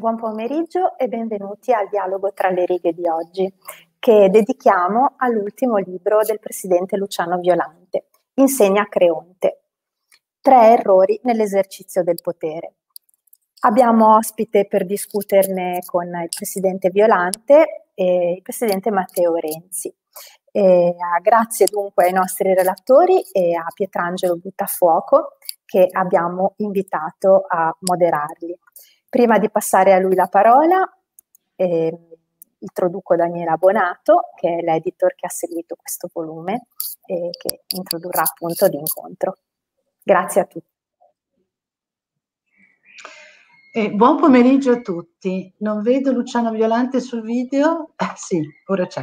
Buon pomeriggio e benvenuti al dialogo tra le righe di oggi, che dedichiamo all'ultimo libro del presidente Luciano Violante, Insegna Creonte. Tre errori nell'esercizio del potere. Abbiamo ospite per discuterne con il presidente Violante e il presidente Matteo Renzi. E, grazie dunque ai nostri relatori e a Pietrangelo Buttafuoco che abbiamo invitato a moderarli. Prima di passare a lui la parola, eh, introduco Daniela Bonato, che è l'editor che ha seguito questo volume e che introdurrà appunto l'incontro. Grazie a tutti. Eh, buon pomeriggio a tutti. Non vedo Luciano Violante sul video? Eh, sì, ora c'è.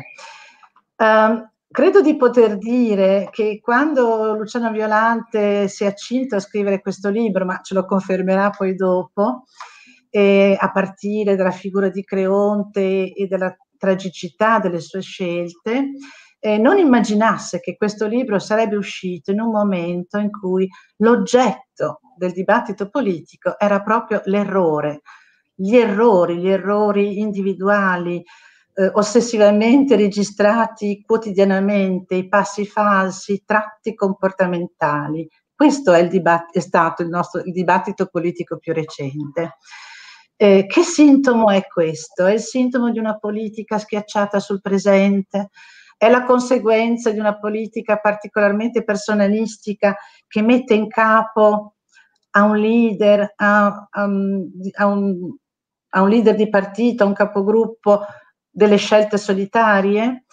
Um, credo di poter dire che quando Luciano Violante si è accinto a scrivere questo libro, ma ce lo confermerà poi dopo, eh, a partire dalla figura di Creonte e dalla tragicità delle sue scelte, eh, non immaginasse che questo libro sarebbe uscito in un momento in cui l'oggetto del dibattito politico era proprio l'errore, gli errori, gli errori individuali, eh, ossessivamente registrati quotidianamente, i passi falsi, i tratti comportamentali. Questo è, è stato il nostro il dibattito politico più recente. Eh, che sintomo è questo? È il sintomo di una politica schiacciata sul presente? È la conseguenza di una politica particolarmente personalistica che mette in capo a un leader, a, a, a, un, a un, leader di partito, a un capogruppo, delle scelte solitarie?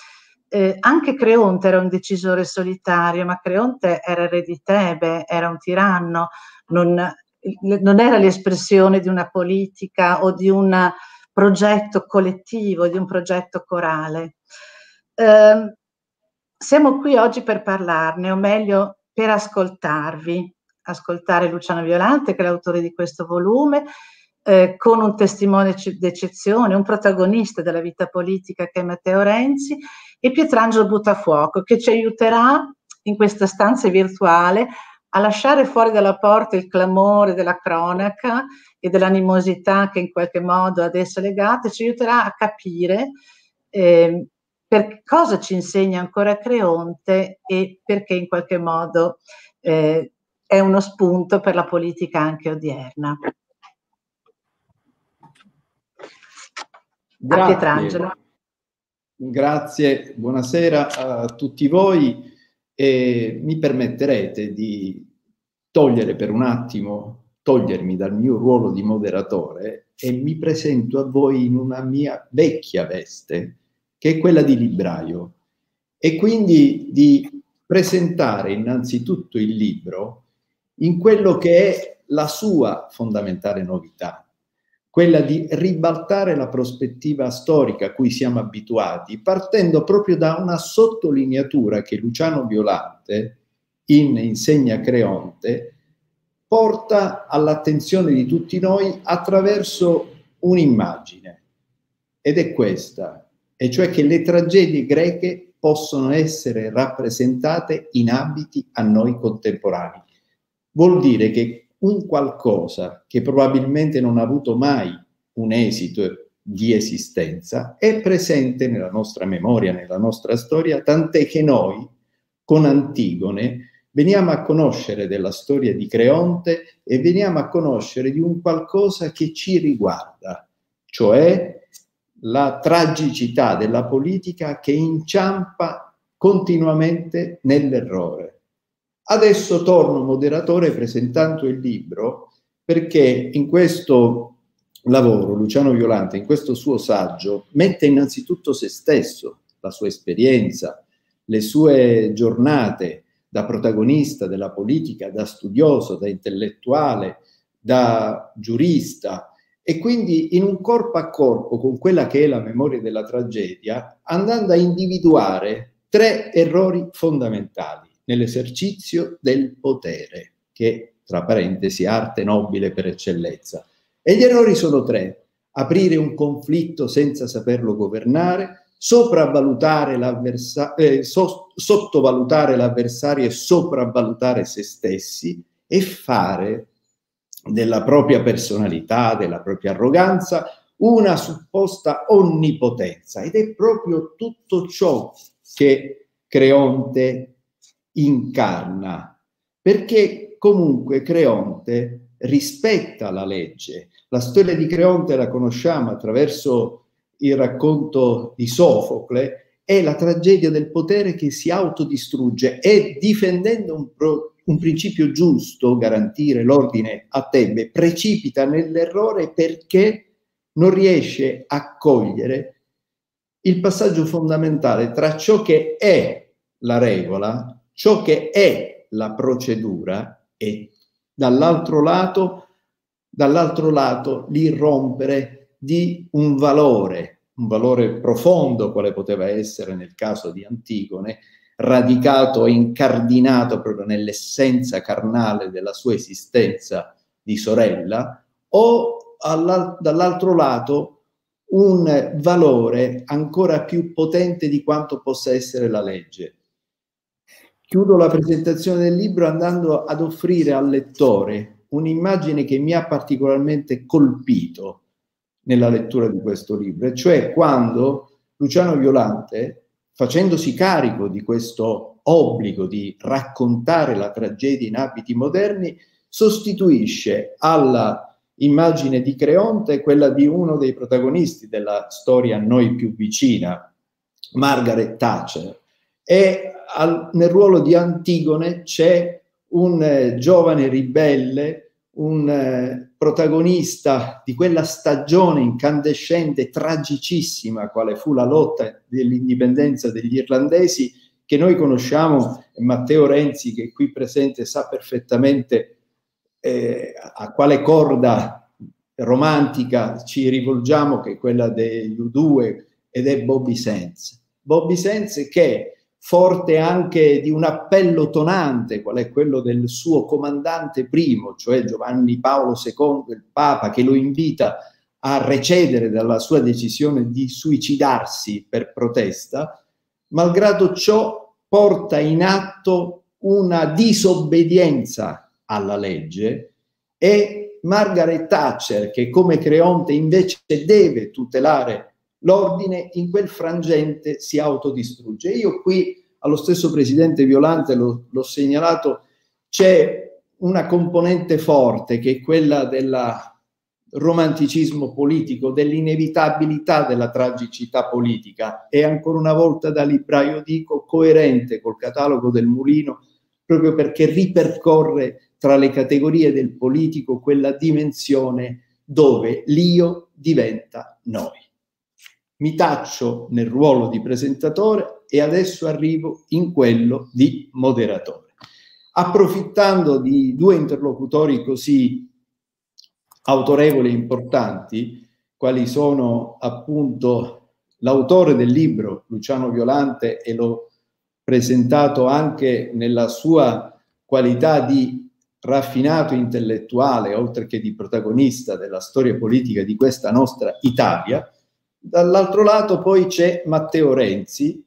Eh, anche Creonte era un decisore solitario, ma Creonte era re di Tebe, era un tiranno, non, non era l'espressione di una politica o di un progetto collettivo, di un progetto corale. Eh, siamo qui oggi per parlarne, o meglio per ascoltarvi, ascoltare Luciano Violante, che è l'autore di questo volume, eh, con un testimone d'eccezione, un protagonista della vita politica che è Matteo Renzi, e Pietrangelo Buttafuoco, che ci aiuterà in questa stanza virtuale a lasciare fuori dalla porta il clamore della cronaca e dell'animosità che in qualche modo ad essa è legata, ci aiuterà a capire eh, per cosa ci insegna ancora Creonte e perché in qualche modo eh, è uno spunto per la politica anche odierna. Grazie. Grazie, buonasera a tutti voi e mi permetterete di togliere per un attimo, togliermi dal mio ruolo di moderatore e mi presento a voi in una mia vecchia veste, che è quella di libraio, e quindi di presentare innanzitutto il libro in quello che è la sua fondamentale novità, quella di ribaltare la prospettiva storica a cui siamo abituati, partendo proprio da una sottolineatura che Luciano Violante, in Insegna Creonte, porta all'attenzione di tutti noi attraverso un'immagine, ed è questa, e cioè che le tragedie greche possono essere rappresentate in abiti a noi contemporanei. Vuol dire che un qualcosa che probabilmente non ha avuto mai un esito di esistenza è presente nella nostra memoria, nella nostra storia, tant'è che noi con Antigone veniamo a conoscere della storia di Creonte e veniamo a conoscere di un qualcosa che ci riguarda, cioè la tragicità della politica che inciampa continuamente nell'errore. Adesso torno moderatore presentando il libro perché in questo lavoro Luciano Violante, in questo suo saggio, mette innanzitutto se stesso, la sua esperienza, le sue giornate da protagonista della politica, da studioso, da intellettuale, da giurista e quindi in un corpo a corpo con quella che è la memoria della tragedia, andando a individuare tre errori fondamentali nell'esercizio del potere, che tra parentesi arte nobile per eccellenza. E gli errori sono tre. Aprire un conflitto senza saperlo governare, sopravvalutare l'avversario, eh, so, sottovalutare l'avversario e sopravvalutare se stessi e fare della propria personalità, della propria arroganza, una supposta onnipotenza ed è proprio tutto ciò che Creonte incarna, perché comunque Creonte rispetta la legge. La storia di Creonte la conosciamo attraverso il racconto di Sofocle, è la tragedia del potere che si autodistrugge e difendendo un, pro, un principio giusto, garantire l'ordine a Tebe, precipita nell'errore perché non riesce a cogliere il passaggio fondamentale tra ciò che è la regola, ciò che è la procedura e dall'altro lato, dall'altro lato l'irrompere di un valore, un valore profondo quale poteva essere nel caso di Antigone, radicato e incardinato proprio nell'essenza carnale della sua esistenza di sorella, o dall'altro lato un valore ancora più potente di quanto possa essere la legge. Chiudo la presentazione del libro andando ad offrire al lettore un'immagine che mi ha particolarmente colpito nella lettura di questo libro, cioè quando Luciano Violante, facendosi carico di questo obbligo di raccontare la tragedia in abiti moderni, sostituisce alla immagine di Creonte quella di uno dei protagonisti della storia a noi più vicina, Margaret Thatcher, e al, nel ruolo di Antigone c'è un eh, giovane ribelle, un eh, protagonista di quella stagione incandescente, tragicissima, quale fu la lotta dell'indipendenza degli irlandesi, che noi conosciamo, Matteo Renzi, che è qui presente, sa perfettamente eh, a quale corda romantica ci rivolgiamo, che è quella degli U2 ed è Bobby Sands. Bobby Sands che forte anche di un appello tonante, qual è quello del suo comandante primo, cioè Giovanni Paolo II, il Papa, che lo invita a recedere dalla sua decisione di suicidarsi per protesta, malgrado ciò porta in atto una disobbedienza alla legge e Margaret Thatcher, che come Creonte invece deve tutelare l'ordine in quel frangente si autodistrugge. Io qui allo stesso presidente Violante l'ho, l'ho segnalato, c'è una componente forte che è quella del romanticismo politico, dell'inevitabilità della tragicità politica e ancora una volta da libraio dico coerente col catalogo del Mulino proprio perché ripercorre tra le categorie del politico quella dimensione dove l'io diventa noi mi taccio nel ruolo di presentatore e adesso arrivo in quello di moderatore. Approfittando di due interlocutori così autorevoli e importanti, quali sono appunto l'autore del libro, Luciano Violante, e l'ho presentato anche nella sua qualità di raffinato intellettuale, oltre che di protagonista della storia politica di questa nostra Italia, Dall'altro lato poi c'è Matteo Renzi,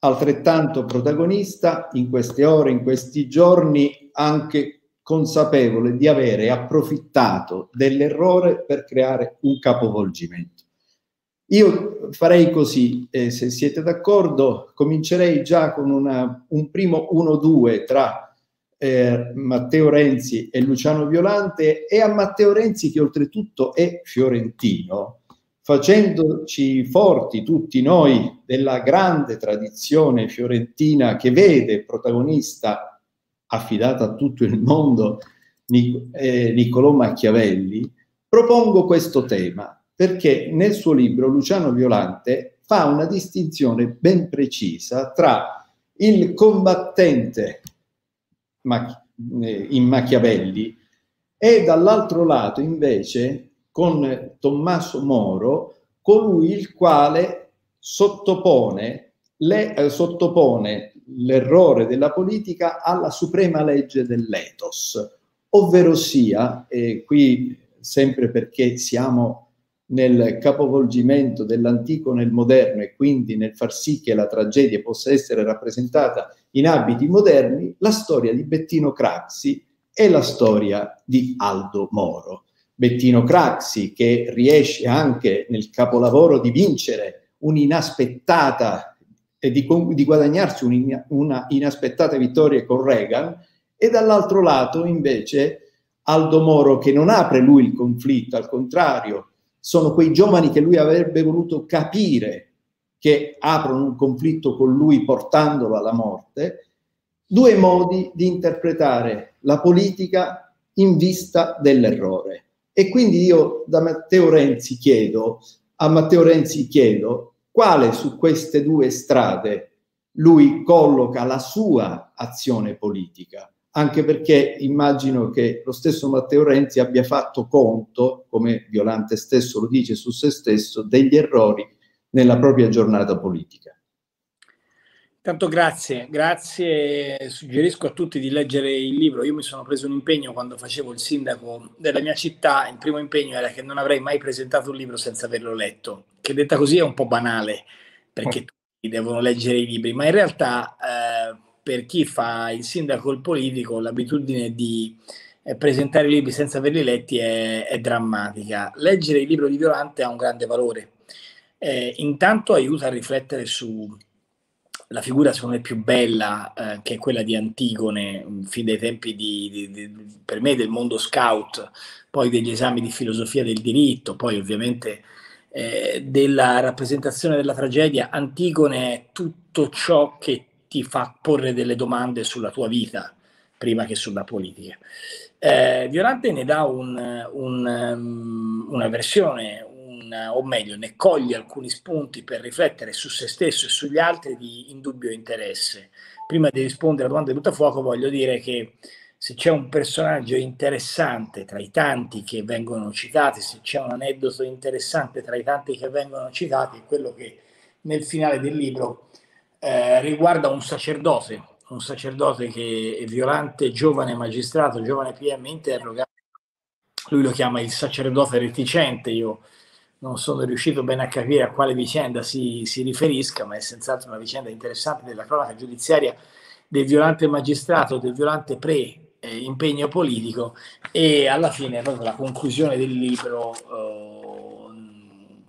altrettanto protagonista in queste ore, in questi giorni, anche consapevole di avere approfittato dell'errore per creare un capovolgimento. Io farei così, eh, se siete d'accordo, comincerei già con una, un primo 1-2 tra eh, Matteo Renzi e Luciano Violante e a Matteo Renzi che oltretutto è fiorentino, facendoci forti tutti noi della grande tradizione fiorentina che vede protagonista affidata a tutto il mondo Nic- eh, Niccolò Machiavelli, propongo questo tema perché nel suo libro Luciano Violante fa una distinzione ben precisa tra il combattente eh, in Machiavelli e dall'altro lato invece con Tommaso Moro, colui il quale sottopone, le, eh, sottopone l'errore della politica alla suprema legge dell'ethos, ovvero sia, e qui sempre perché siamo nel capovolgimento dell'antico nel moderno e quindi nel far sì che la tragedia possa essere rappresentata in abiti moderni, la storia di Bettino Craxi è la storia di Aldo Moro. Bettino Craxi, che riesce anche nel capolavoro di vincere un'inaspettata e di, di guadagnarsi un, una inaspettata vittoria con Reagan, e dall'altro lato invece Aldo Moro che non apre lui il conflitto, al contrario, sono quei giovani che lui avrebbe voluto capire che aprono un conflitto con lui portandolo alla morte, due modi di interpretare la politica in vista dell'errore. E quindi io da Matteo Renzi chiedo, a Matteo Renzi chiedo quale su queste due strade lui colloca la sua azione politica, anche perché immagino che lo stesso Matteo Renzi abbia fatto conto, come Violante stesso lo dice su se stesso, degli errori nella propria giornata politica. Tanto grazie, grazie. Suggerisco a tutti di leggere il libro. Io mi sono preso un impegno quando facevo il sindaco della mia città. Il primo impegno era che non avrei mai presentato un libro senza averlo letto, che detta così è un po' banale, perché tutti devono leggere i libri, ma in realtà eh, per chi fa il sindaco il politico l'abitudine di eh, presentare i libri senza averli letti è, è drammatica. Leggere il libro di Violante ha un grande valore. Eh, intanto aiuta a riflettere su la figura secondo me più bella eh, che è quella di Antigone, fin dai tempi di, di, di, per me del mondo scout, poi degli esami di filosofia del diritto, poi ovviamente eh, della rappresentazione della tragedia. Antigone è tutto ciò che ti fa porre delle domande sulla tua vita prima che sulla politica. Eh, Violante ne dà un, un, um, una versione, o meglio, ne coglie alcuni spunti per riflettere su se stesso e sugli altri di indubbio interesse. Prima di rispondere alla domanda di Buttafuoco voglio dire che se c'è un personaggio interessante tra i tanti che vengono citati, se c'è un aneddoto interessante tra i tanti che vengono citati, è quello che nel finale del libro eh, riguarda un sacerdote, un sacerdote che è violante, giovane magistrato, giovane PM interroga, lui lo chiama il sacerdote reticente, io non sono riuscito bene a capire a quale vicenda si, si riferisca, ma è senz'altro una vicenda interessante della cronaca giudiziaria del violante magistrato, del violante pre-impegno politico e alla fine proprio la conclusione del libro eh,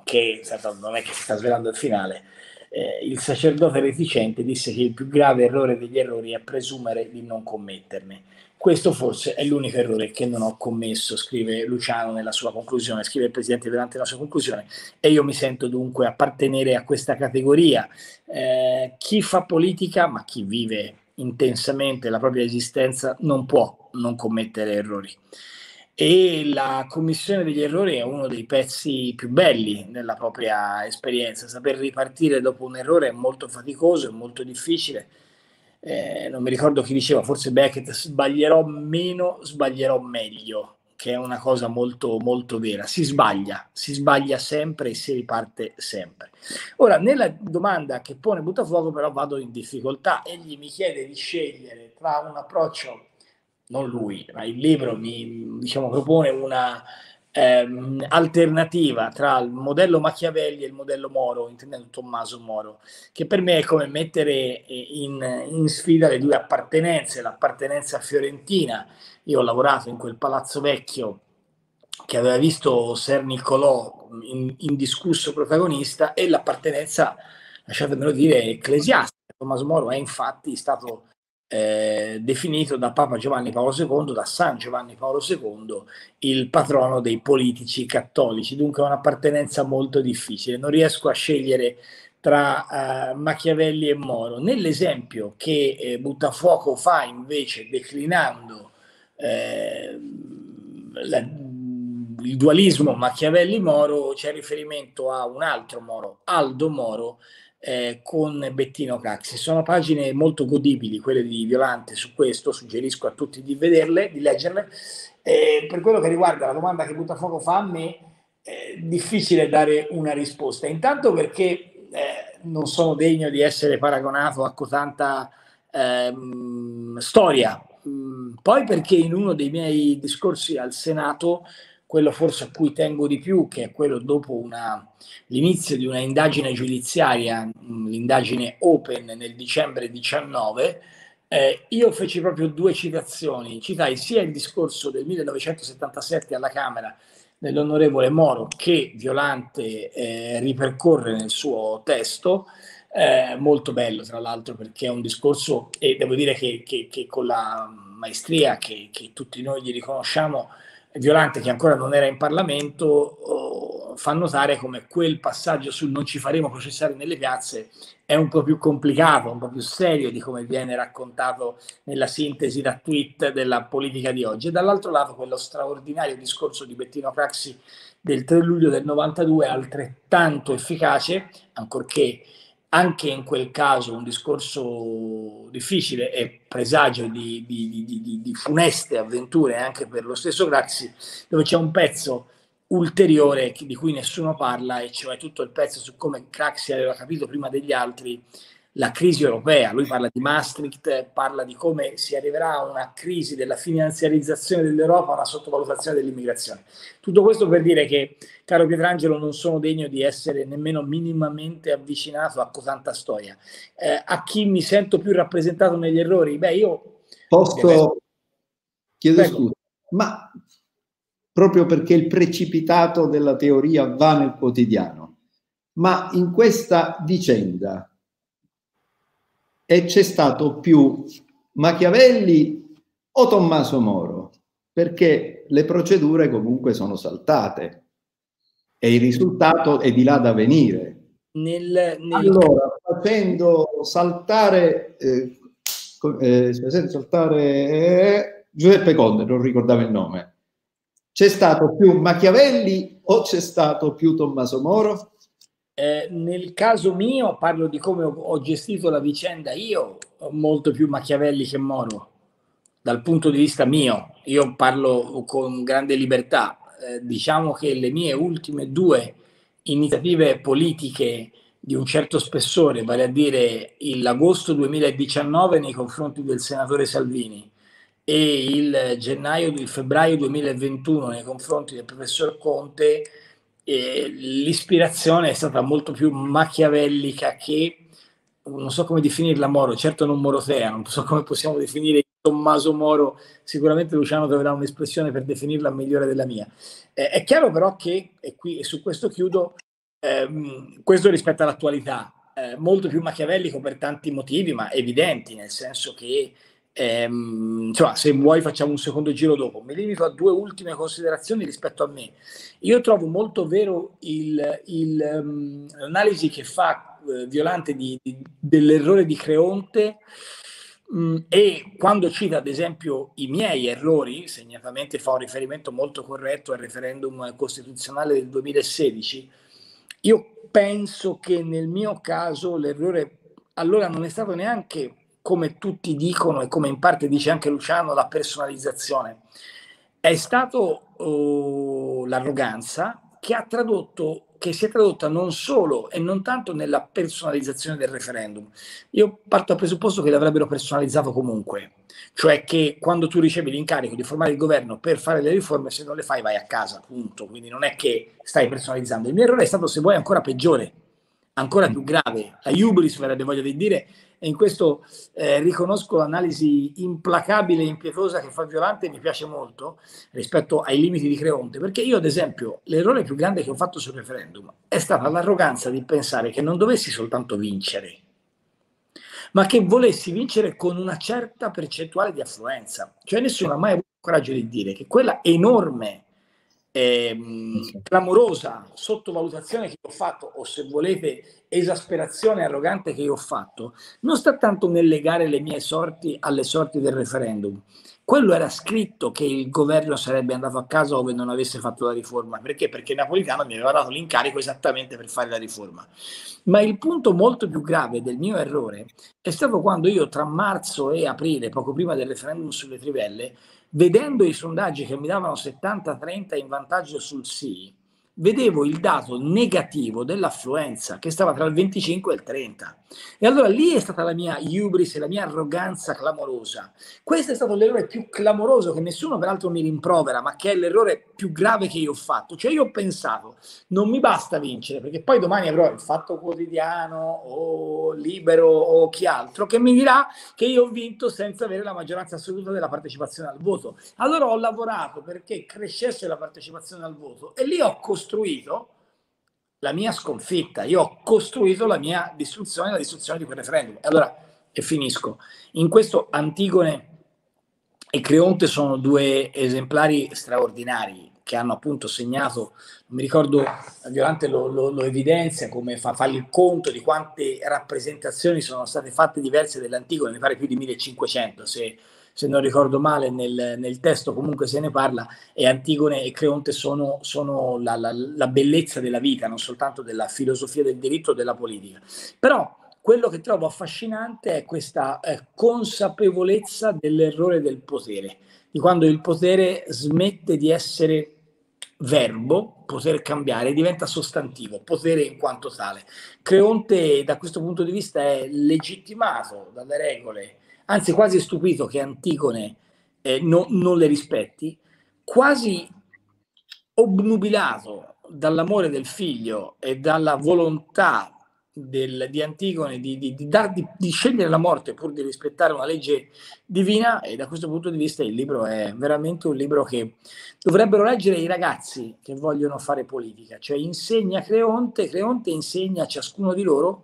che non è che si sta svelando il finale, eh, il sacerdote reticente disse che il più grave errore degli errori è presumere di non commetterne questo forse è l'unico errore che non ho commesso, scrive Luciano nella sua conclusione, scrive il Presidente Verante nella sua conclusione, e io mi sento dunque appartenere a questa categoria. Eh, chi fa politica, ma chi vive intensamente la propria esistenza, non può non commettere errori. E la commissione degli errori è uno dei pezzi più belli nella propria esperienza. Saper ripartire dopo un errore è molto faticoso, è molto difficile eh, non mi ricordo chi diceva, forse Beckett, sbaglierò meno, sbaglierò meglio, che è una cosa molto, molto vera. Si sbaglia, si sbaglia sempre e si riparte sempre. Ora, nella domanda che pone Buttafuoco, però vado in difficoltà. Egli mi chiede di scegliere tra un approccio, non lui, ma il libro mi diciamo, propone una ehm, alternativa tra il modello Machiavelli e il modello Moro, intendendo Tommaso Moro, che per me è come mettere eh, in, in sfida le due appartenenze, l'appartenenza fiorentina. Io ho lavorato in quel palazzo vecchio che aveva visto Ser Niccolò in, indiscusso protagonista e l'appartenenza, lasciatemelo dire, ecclesiastica. Tommaso Moro è infatti stato eh, definito da Papa Giovanni Paolo II, da San Giovanni Paolo II, il patrono dei politici cattolici, dunque è un'appartenenza molto difficile. Non riesco a scegliere tra eh, Machiavelli e Moro. Nell'esempio che eh, Buttafuoco fa invece declinando eh, la, il dualismo Machiavelli-Moro, c'è riferimento a un altro Moro, Aldo Moro, eh, con Bettino Caxi. Sono pagine molto godibili, quelle di Violante su questo, suggerisco a tutti di vederle, di leggerle. Eh, per quello che riguarda la domanda che Buttafuoco fa a me, è difficile dare una risposta. Intanto perché eh, non sono degno di essere paragonato a cotanta ehm, storia, mm, poi perché in uno dei miei discorsi al Senato quello forse a cui tengo di più, che è quello dopo una, l'inizio di una indagine giudiziaria, l'indagine Open nel dicembre 19, Eh, io feci proprio due citazioni, citai sia il discorso del 1977 alla Camera dell'onorevole Moro che Violante eh, ripercorre nel suo testo, eh, molto bello tra l'altro perché è un discorso e devo dire che, che, che con la maestria che, che, tutti noi gli riconosciamo, Violante che ancora non era in Parlamento, oh, fa notare come quel passaggio sul non ci faremo processare nelle piazze è un po' più complicato, un po' più serio di come viene raccontato nella sintesi da tweet della politica di oggi. E dall'altro lato quello straordinario discorso di Bettino Craxi del 3 luglio del 92 altrettanto efficace, ancorché anche in quel caso un discorso difficile e presagio di, di, di, di funeste avventure anche per lo stesso Craxi, dove c'è un pezzo ulteriore di cui nessuno parla, e cioè tutto il pezzo su come Craxi aveva capito prima degli altri la crisi europea. Lui parla di Maastricht, parla di come si arriverà a una crisi della finanziarizzazione dell'Europa, una sottovalutazione dell'immigrazione. Tutto questo per dire che, caro Pietrangelo, non sono degno di essere nemmeno minimamente avvicinato a tanta storia. Eh, a chi mi sento più rappresentato negli errori? Beh, io... Posso... Chiedo scusa, ma proprio perché il precipitato della teoria va nel quotidiano. Ma in questa vicenda e c'è stato più Machiavelli o Tommaso Moro, perché le procedure comunque sono saltate e il risultato è di là da venire. Nel, nel... Allora, facendo saltare, eh, eh, facendo saltare eh, Giuseppe Conte, non ricordavo il nome, c'è stato più Machiavelli o c'è stato più Tommaso Moro? Eh, nel caso mio, parlo di come ho, ho, gestito la vicenda io, molto più Machiavelli che Moro, dal punto di vista mio. Io parlo con grande libertà. Eh, diciamo che le mie ultime due iniziative politiche di un certo spessore, vale a dire l'agosto 2019 nei confronti del senatore Salvini e il gennaio, il febbraio 2021 nei confronti del professor Conte l'ispirazione è stata molto più machiavellica che non so come definirla Moro, certo non Morotea, non so come possiamo definire Tommaso Moro, sicuramente Luciano troverà un'espressione per definirla migliore della mia. Eh, è chiaro però che, e qui e su questo chiudo, ehm, questo rispetto all'attualità, eh, molto più machiavellico per tanti motivi, ma evidenti, nel senso che Ehm, insomma, se vuoi facciamo un secondo giro dopo. Mi limito a due ultime considerazioni rispetto a me. Io trovo molto vero il, il, um, l'analisi che fa uh, Violante di, di, dell'errore di Creonte um, e quando cita ad esempio i miei errori, segnatamente fa un riferimento molto corretto al referendum costituzionale del 2016, io penso che nel mio caso l'errore allora non è stato neanche come tutti dicono e come in parte dice anche Luciano, la personalizzazione. È stato uh, l'arroganza che ha tradotto che si è tradotta non solo e non tanto nella personalizzazione del referendum. Io parto dal presupposto che l'avrebbero personalizzato comunque, cioè che quando tu ricevi l'incarico di formare il governo per fare le riforme, se non le fai vai a casa, punto. Quindi non è che stai personalizzando. Il mio errore è stato, se vuoi, ancora peggiore, ancora più grave. La hubris, verrebbe voglia di dire, e in questo eh, riconosco l'analisi implacabile e impietosa che fa Violante, mi piace molto rispetto ai limiti di Creonte, perché io ad esempio l'errore più grande che ho fatto sul referendum è stata l'arroganza di pensare che non dovessi soltanto vincere, ma che volessi vincere con una certa percentuale di affluenza. Cioè nessuno ha mai avuto il coraggio di dire che quella enorme ehm, clamorosa sottovalutazione che ho fatto, o se volete esasperazione arrogante che ho fatto, non sta tanto nel legare le mie sorti alle sorti del referendum. Quello era scritto che il governo sarebbe andato a casa ove non avesse fatto la riforma. Perché? Perché Napolitano mi aveva dato l'incarico esattamente per fare la riforma. Ma il punto molto più grave del mio errore è stato quando io tra marzo e aprile, poco prima del referendum sulle trivelle, vedendo i sondaggi che mi davano 70-30 in vantaggio sul sì, vedevo il dato negativo dell'affluenza che stava tra il 25 e il 30. E allora lì è stata la mia hubris e la mia arroganza clamorosa. Questo è stato l'errore più clamoroso che nessuno peraltro mi rimprovera, ma che è l'errore più grave che io ho fatto. Cioè io ho pensato, non mi basta vincere, perché poi domani avrò il Fatto Quotidiano o Libero o chi altro che mi dirà che io ho vinto senza avere la maggioranza assoluta della partecipazione al voto. Allora ho lavorato perché crescesse la partecipazione al voto e lì ho costruito costruito la mia sconfitta, io ho costruito la mia distruzione, la distruzione di quel referendum. Allora, e finisco, in questo Antigone e Creonte sono due esemplari straordinari che hanno appunto segnato, non mi ricordo, Violante lo, lo, lo evidenzia come fa, fa il conto di quante rappresentazioni sono state fatte diverse dell'Antigone, mi pare più di 1500 se se non ricordo male nel, nel, testo comunque se ne parla, e Antigone e Creonte sono, sono la, la, la, bellezza della vita, non soltanto della filosofia del diritto o della politica. Però quello che trovo affascinante è questa eh, consapevolezza dell'errore del potere, di quando il potere smette di essere verbo, poter cambiare, diventa sostantivo, potere in quanto tale. Creonte da questo punto di vista è legittimato dalle regole anzi quasi stupito che Antigone eh, no, non le rispetti, quasi obnubilato dall'amore del figlio e dalla volontà del, di Antigone di, di, di, dar, di, scegliere la morte pur di rispettare una legge divina e da questo punto di vista il libro è veramente un libro che dovrebbero leggere i ragazzi che vogliono fare politica, cioè insegna Creonte, Creonte insegna a ciascuno di loro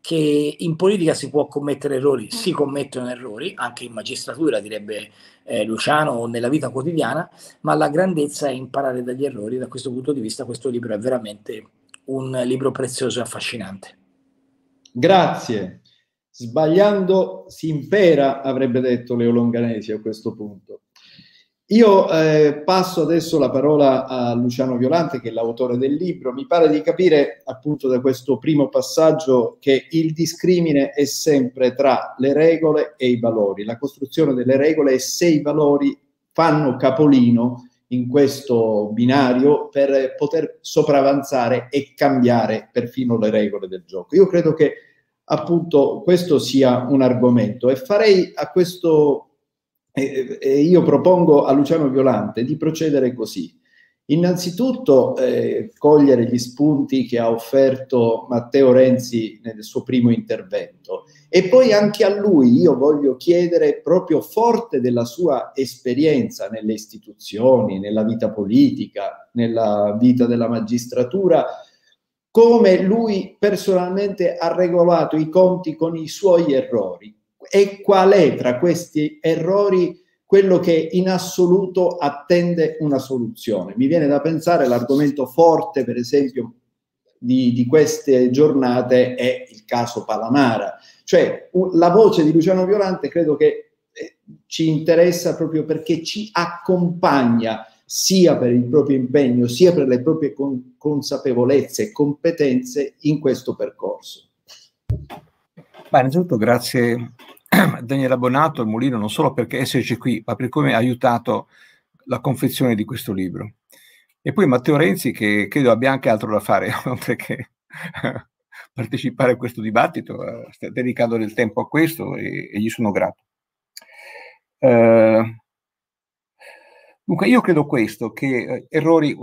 che in politica si può commettere errori, si commettono errori, anche in magistratura direbbe eh, Luciano o nella vita quotidiana, ma la grandezza è imparare dagli errori. Da questo punto di vista questo libro è veramente un libro prezioso e affascinante. Grazie. Sbagliando si impera, avrebbe detto Leo Longanesi a questo punto. Io eh, passo adesso la parola a Luciano Violante, che è l'autore del libro. Mi pare di capire, appunto, da questo primo passaggio che il discrimine è sempre tra le regole e i valori. La costruzione delle regole e se i valori fanno capolino in questo binario per poter sopravanzare e cambiare perfino le regole del gioco. Io credo che appunto questo sia un argomento e farei a questo e, e io propongo a Luciano Violante di procedere così. Innanzitutto eh, cogliere gli spunti che ha offerto Matteo Renzi nel suo primo intervento e poi anche a lui io voglio chiedere, proprio forte della sua esperienza nelle istituzioni, nella vita politica, nella vita della magistratura, come lui personalmente ha regolato i conti con i suoi errori, e qual è tra questi errori quello che in assoluto attende una soluzione. Mi viene da pensare l'argomento forte, per esempio, di, di queste giornate è il caso Palamara. Cioè, la voce di Luciano Violante credo che eh, ci interessa proprio perché ci accompagna sia per il proprio impegno, sia per le proprie con- consapevolezze e competenze in questo percorso. Beh, innanzitutto grazie Daniele Abbonato e Molino non solo perché esserci qui, ma per come ha aiutato la confezione di questo libro. E poi Matteo Renzi, che credo abbia anche altro da fare, oltre che partecipare a questo dibattito, eh, sta dedicando del tempo a questo e, e gli sono grato. Uh, dunque, io credo questo, che eh, errori,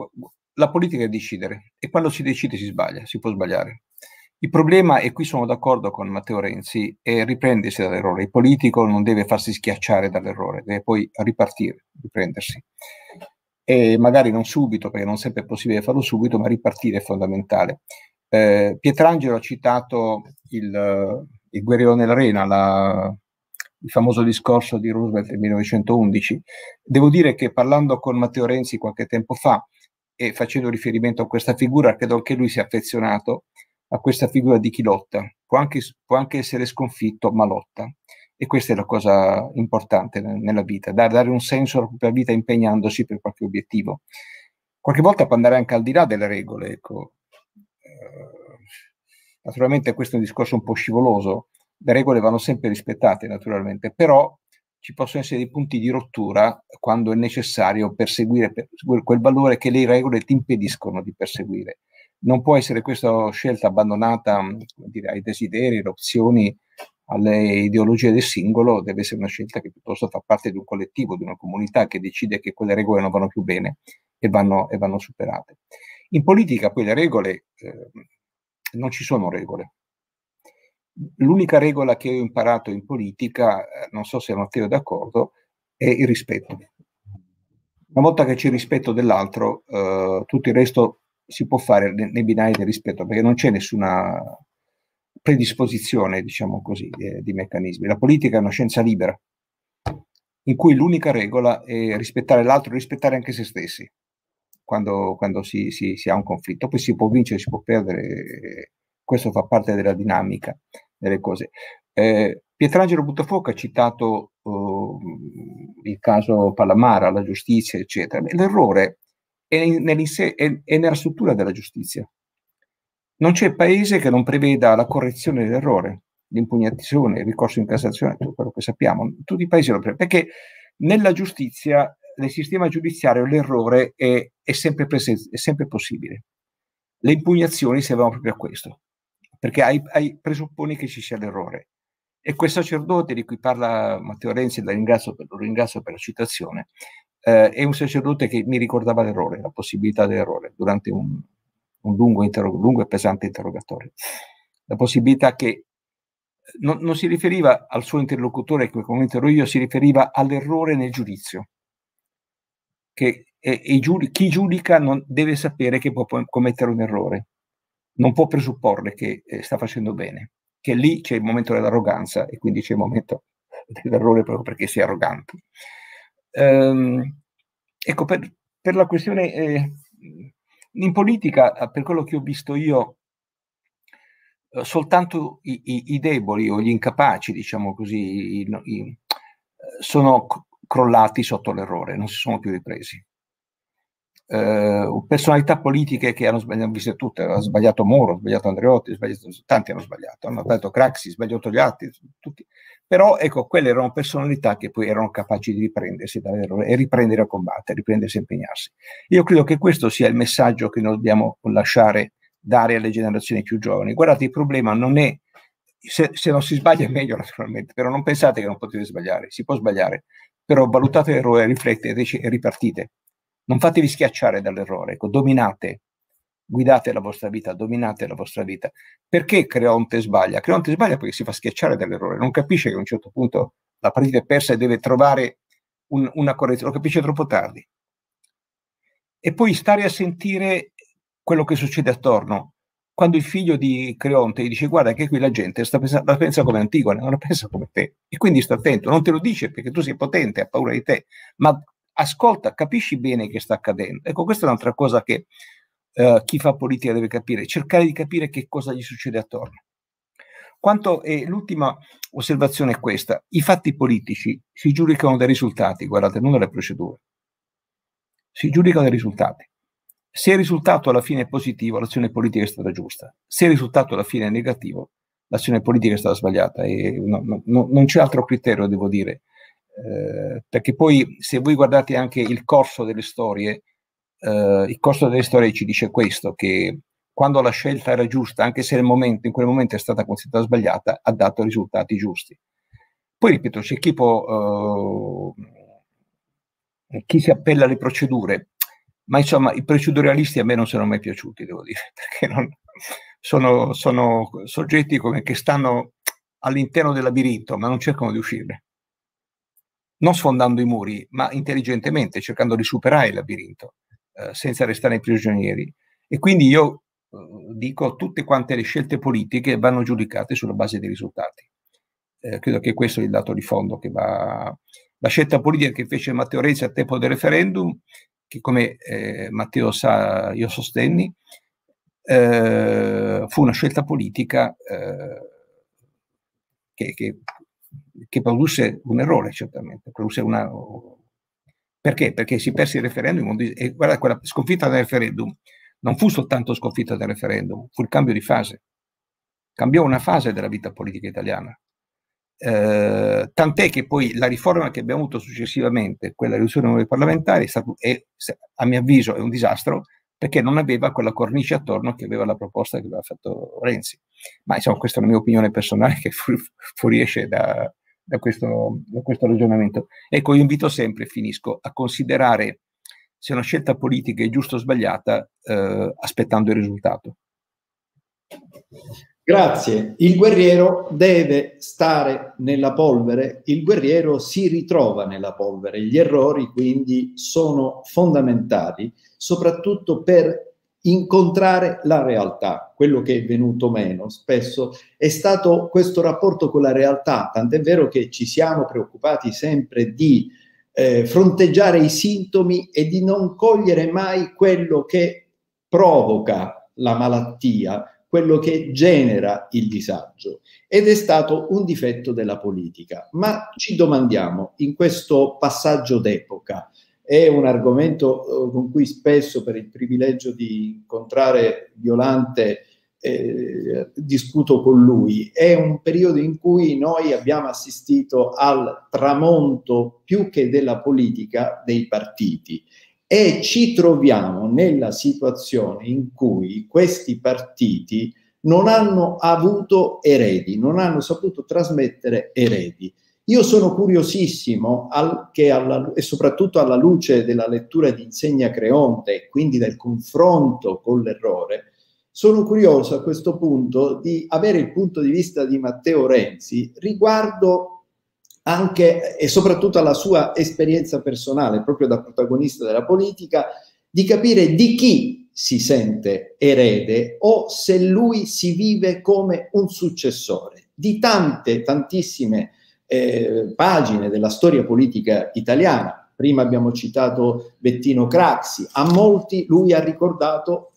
la politica è decidere e quando si decide si sbaglia, si può sbagliare. Il problema, e qui sono d'accordo con Matteo Renzi, è riprendersi dall'errore. Il politico non deve farsi schiacciare dall'errore, deve poi ripartire, riprendersi. E magari non subito, perché non sempre è possibile farlo subito, ma ripartire è fondamentale. Eh, Pietrangelo ha citato il, il guerriero nell'arena, la, il famoso discorso di Roosevelt del 1911. Devo dire che parlando con Matteo Renzi qualche tempo fa e facendo riferimento a questa figura, credo che lui sia affezionato a questa figura di chi lotta. Può anche, può anche essere sconfitto, ma lotta. E questa è la cosa importante nella vita, dare un senso alla propria vita impegnandosi per qualche obiettivo. Qualche volta può andare anche al di là delle regole. Ecco. Eh, naturalmente questo è un discorso un po' scivoloso, le regole vanno sempre rispettate naturalmente, però ci possono essere dei punti di rottura quando è necessario perseguire, quel valore che le regole ti impediscono di perseguire. Non può essere questa scelta abbandonata dire, ai desideri, alle opzioni, alle ideologie del singolo, deve essere una scelta che piuttosto fa parte di un collettivo, di una comunità che decide che quelle regole non vanno più bene e vanno, e vanno superate. In politica poi le regole, eh, non ci sono regole, L'unica regola che ho imparato in politica, eh, non so se Matteo è d'accordo, è il rispetto. Una volta che c'è il rispetto dell'altro, eh, tutto il resto si può fare nei binari del rispetto, perché non c'è nessuna predisposizione, diciamo così, eh, di meccanismi. La politica è una scienza libera, in cui l'unica regola è rispettare l'altro rispettare anche se stessi, quando, quando si, si, si, ha un conflitto. Poi si può vincere, si può perdere, questo fa parte della dinamica delle cose. Eh, Pietrangelo Buttafuoco ha citato uh, il caso Palamara, la giustizia, eccetera. L'errore è, è, è, nella struttura della giustizia. Non c'è paese che non preveda la correzione dell'errore, l'impugnazione, il ricorso in Cassazione, tutto quello che sappiamo. Tutti i paesi lo prevedono, perché nella giustizia, nel sistema giudiziario, l'errore è, è sempre, presente, è sempre possibile. Le impugnazioni servono proprio a questo perché hai, hai, presupponi che ci sia l'errore. E quel sacerdote di cui parla Matteo Renzi, lo ringrazio per, lo ringrazio per la citazione, eh, è un sacerdote che mi ricordava l'errore, la possibilità dell'errore, durante un, un lungo, interrog- lungo, e pesante interrogatorio. La possibilità che non, non si riferiva al suo interlocutore, che come ero io, si riferiva all'errore nel giudizio. Che e, e giudi- chi giudica non deve sapere che può commettere un errore non può presupporre che eh, sta facendo bene, che lì c'è il momento dell'arroganza e quindi c'è il momento dell'errore proprio perché si è arrogante. Ehm, ecco, per, per, la questione eh, in politica, per quello che ho visto io, eh, soltanto i, i, i, deboli o gli incapaci, diciamo così, i, sono crollati sotto l'errore, non si sono più ripresi eh, personalità politiche che hanno sbagliato, viste tutte, ha sbagliato Moro, ha sbagliato Andreotti, sbagliato, tanti hanno sbagliato, hanno sbagliato Craxi, sbagliato gli altri, tutti. però ecco, quelle erano personalità che poi erano capaci di riprendersi dall'errore e riprendere a combattere, riprendersi a impegnarsi. Io credo che questo sia il messaggio che noi dobbiamo lasciare, dare alle generazioni più giovani. Guardate, il problema non è se, se, non si sbaglia è meglio naturalmente, però non pensate che non potete sbagliare, si può sbagliare, però valutate l'errore, riflettete e ripartite. Non fatevi schiacciare dall'errore, ecco, dominate, guidate la vostra vita, dominate la vostra vita. Perché Creonte sbaglia? Creonte sbaglia perché si fa schiacciare dall'errore, non capisce che a un certo punto la partita è persa e deve trovare un, una correzione, lo capisce troppo tardi. E poi stare a sentire quello che succede attorno. Quando il figlio di Creonte gli dice guarda che qui la gente pensa, la pensa come Antigone, non la pensa come te. E quindi sta attento, non te lo dice perché tu sei potente, ha paura di te, ma ascolta, capisci bene che sta accadendo. Ecco, questa è un'altra cosa che uh, chi fa politica deve capire, cercare di capire che cosa gli succede attorno. Quanto è l'ultima osservazione è questa, i fatti politici si giudicano dai risultati, guardate, non dalle procedure. Si giudicano dai risultati. Se il risultato alla fine è positivo, l'azione politica è stata giusta. Se il risultato alla fine è negativo, l'azione politica è stata sbagliata. E no, no, no, non c'è altro criterio, devo dire, eh, perché poi se voi guardate anche il corso delle storie, eh, il corso delle storie ci dice questo, che quando la scelta era giusta, anche se momento, in quel momento è stata considerata sbagliata, ha dato risultati giusti. Poi ripeto, c'è chi può, eh, chi si appella alle procedure, ma insomma i proceduralisti a me non sono mai piaciuti, devo dire, perché non, sono, sono soggetti come che stanno all'interno del labirinto, ma non cercano di uscirne non sfondando i muri, ma intelligentemente, cercando di superare il labirinto, eh, senza restare prigionieri. E quindi io eh, dico tutte quante le scelte politiche vanno giudicate sulla base dei risultati. Eh, credo che questo è il dato di fondo che va... La scelta politica che fece Matteo Renzi a tempo del referendum, che come eh, Matteo sa io sostenni, eh, fu una scelta politica eh, che, che che produsse un errore, certamente. Produsse una... Perché? Perché si perse il referendum e guarda, quella sconfitta del referendum non fu soltanto sconfitta del referendum, fu il cambio di fase. Cambiò una fase della vita politica italiana. Eh, tant'è che poi la riforma che abbiamo avuto successivamente, quella riduzione dei parlamentari, è stato, è, a mio avviso è un disastro perché non aveva quella cornice attorno che aveva la proposta che aveva fatto Renzi. Ma insomma, questa è la mia opinione personale che fu, fuoriesce da, da, questo, da questo ragionamento. Ecco, io invito sempre, finisco, a considerare se una scelta politica è giusta o sbagliata eh, aspettando il risultato. Grazie. Il guerriero deve stare nella polvere, il guerriero si ritrova nella polvere. Gli errori quindi sono fondamentali, soprattutto per incontrare la realtà, quello che è venuto meno spesso è stato questo rapporto con la realtà, tant'è vero che ci siamo preoccupati sempre di eh, fronteggiare i sintomi e di non cogliere mai quello che provoca la malattia, quello che genera il disagio. Ed è stato un difetto della politica. Ma ci domandiamo, in questo passaggio d'epoca, è un argomento eh, con cui spesso per il privilegio di incontrare Violante eh, discuto con lui. È un periodo in cui noi abbiamo assistito al tramonto più che della politica dei partiti e ci troviamo nella situazione in cui questi partiti non hanno avuto eredi, non hanno saputo trasmettere eredi. Io sono curiosissimo al, alla, e soprattutto alla luce della lettura di Insegna Creonte e quindi del confronto con l'errore, sono curioso a questo punto di avere il punto di vista di Matteo Renzi riguardo anche e soprattutto alla sua esperienza personale, proprio da protagonista della politica, di capire di chi si sente erede o se lui si vive come un successore. Di tante, tantissime eh, pagine della storia politica italiana. Prima abbiamo citato Bettino Craxi, a molti lui ha ricordato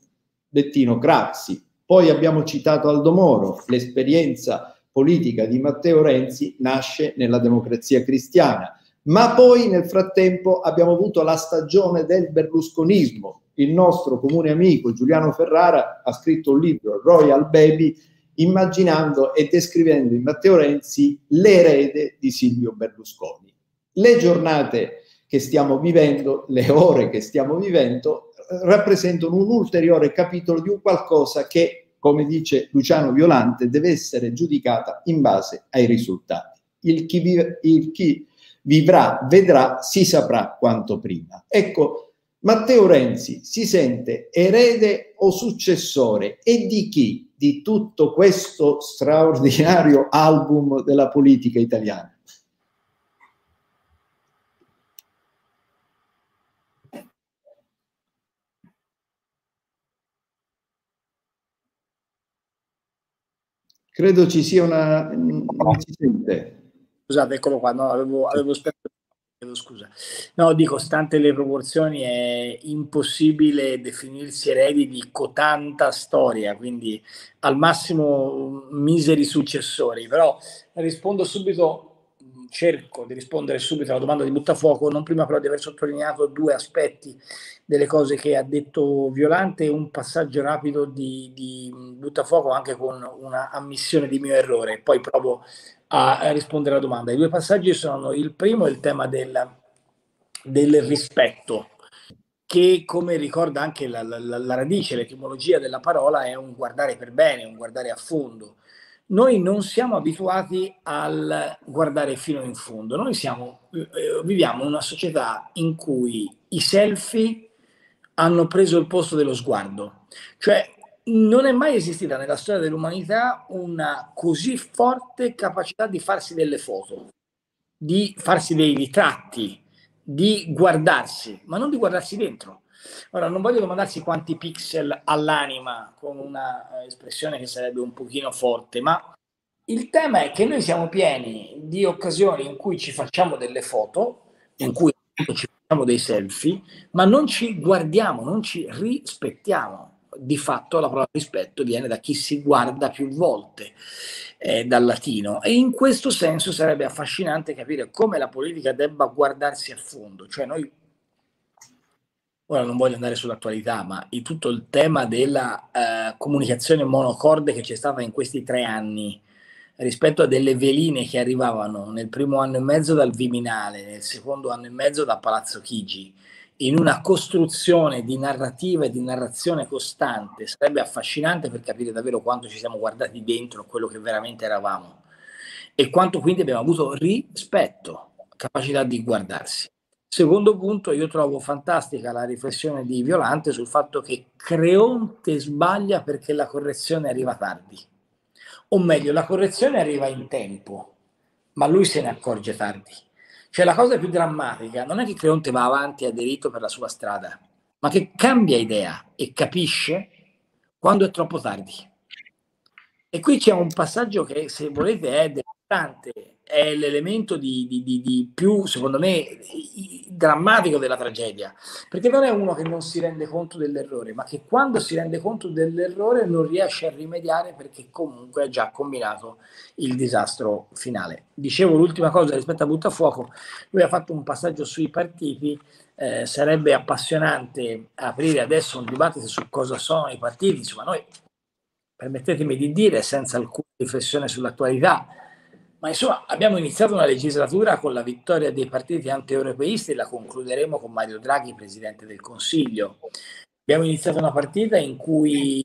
Bettino Craxi, poi abbiamo citato Aldo Moro, l'esperienza politica di Matteo Renzi nasce nella democrazia cristiana, ma poi nel frattempo abbiamo avuto la stagione del berlusconismo. Il nostro comune amico Giuliano Ferrara ha scritto un libro, Royal Baby, immaginando e descrivendo in Matteo Renzi l'erede di Silvio Berlusconi. Le giornate che stiamo vivendo, le ore che stiamo vivendo, rappresentano un ulteriore capitolo di un qualcosa che, come dice Luciano Violante, deve essere giudicata in base ai risultati. Il chi, vive, il chi vivrà, vedrà, si saprà quanto prima. Ecco, Matteo Renzi si sente erede o successore e di chi? Di tutto questo straordinario album della politica italiana. Credo ci sia una... non si sente. Scusate, eccolo qua, no, avevo, avevo sperato Chiedo scusa. No, dico, stante le proporzioni è impossibile definirsi eredi di cotanta storia, quindi al massimo miseri successori, però rispondo subito, cerco di rispondere subito alla domanda di Buttafuoco, non prima però di aver sottolineato due aspetti delle cose che ha detto Violante un passaggio rapido di, di Buttafuoco anche con una ammissione di mio errore, poi provo a rispondere alla domanda. I due passaggi sono il primo è il tema del, del rispetto, che come ricorda anche la, la, la, radice, l'etimologia della parola è un guardare per bene, un guardare a fondo. Noi non siamo abituati al guardare fino in fondo, noi siamo, eh, viviamo in una società in cui i selfie hanno preso il posto dello sguardo, cioè non è mai esistita nella storia dell'umanità una così forte capacità di farsi delle foto, di farsi dei ritratti, di guardarsi, ma non di guardarsi dentro. Ora, non voglio domandarsi quanti pixel all'anima, con una espressione che sarebbe un pochino forte, ma il tema è che noi siamo pieni di occasioni in cui ci facciamo delle foto, in cui ci facciamo dei selfie, ma non ci guardiamo, non ci rispettiamo. Di fatto la parola rispetto viene da chi si guarda più volte eh, dal latino. E in questo senso sarebbe affascinante capire come la politica debba guardarsi a fondo, cioè noi ora non voglio andare sull'attualità, ma in tutto il tema della eh, comunicazione monocorde che c'è stata in questi tre anni rispetto a delle veline che arrivavano nel primo anno e mezzo dal Viminale, nel secondo anno e mezzo da Palazzo Chigi, in una costruzione di narrativa e di narrazione costante, sarebbe affascinante per capire davvero quanto ci siamo guardati dentro quello che veramente eravamo e quanto quindi abbiamo avuto rispetto, capacità di guardarsi. Secondo punto, io trovo fantastica la riflessione di Violante sul fatto che Creonte sbaglia perché la correzione arriva tardi. O meglio, la correzione arriva in tempo, ma lui se ne accorge tardi. Cioè la cosa più drammatica non è che Creonte va avanti e diritto per la sua strada, ma che cambia idea e capisce quando è troppo tardi. E qui c'è un passaggio che, se volete, è devastante è l'elemento di, di, di, di, più, secondo me, drammatico della tragedia, perché non è uno che non si rende conto dell'errore, ma che quando si rende conto dell'errore non riesce a rimediare perché comunque ha già combinato il disastro finale. Dicevo l'ultima cosa rispetto a Buttafuoco, lui ha fatto un passaggio sui partiti, eh, sarebbe appassionante aprire adesso un dibattito su cosa sono i partiti, insomma noi, permettetemi di dire, senza alcuna riflessione sull'attualità, ma insomma, abbiamo iniziato una legislatura con la vittoria dei partiti anti-europeisti e la concluderemo con Mario Draghi, Presidente del Consiglio. Abbiamo iniziato una partita in cui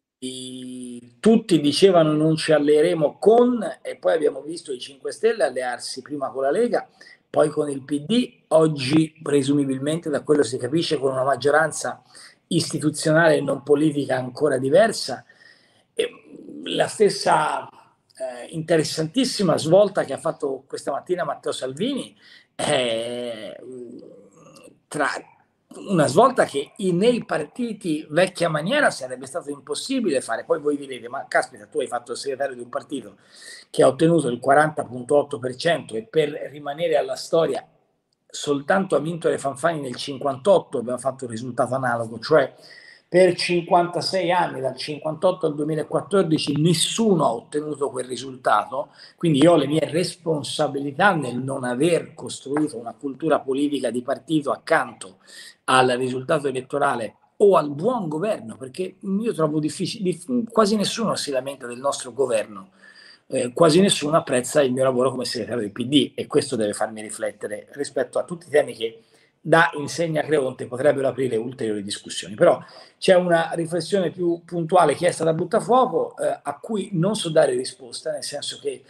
tutti dicevano non ci alleeremo con e poi abbiamo visto i 5 Stelle allearsi prima con la Lega, poi con il PD, oggi presumibilmente da quello si capisce con una maggioranza istituzionale e non politica ancora diversa. La stessa eh, interessantissima svolta che ha fatto questa mattina Matteo Salvini, eh, tra una svolta che nei partiti vecchia maniera sarebbe stato impossibile fare. Poi voi direte, ma caspita, tu hai fatto il segretario di un partito che ha ottenuto il 40.8% e per rimanere alla storia soltanto ha vinto le fanfani nel 58 abbiamo fatto un risultato analogo, cioè per 56 anni, dal 58 al 2014, nessuno ha ottenuto quel risultato, quindi io ho le mie responsabilità nel non aver costruito una cultura politica di partito accanto al risultato elettorale o al buon governo, perché io trovo difficile, quasi nessuno si lamenta del nostro governo, eh, quasi nessuno apprezza il mio lavoro come segretario del PD e questo deve farmi riflettere rispetto a tutti i temi che da insegna Creonte potrebbero aprire ulteriori discussioni. Però c'è una riflessione più puntuale chiesta da Buttafuoco eh, a cui non so dare risposta, nel senso che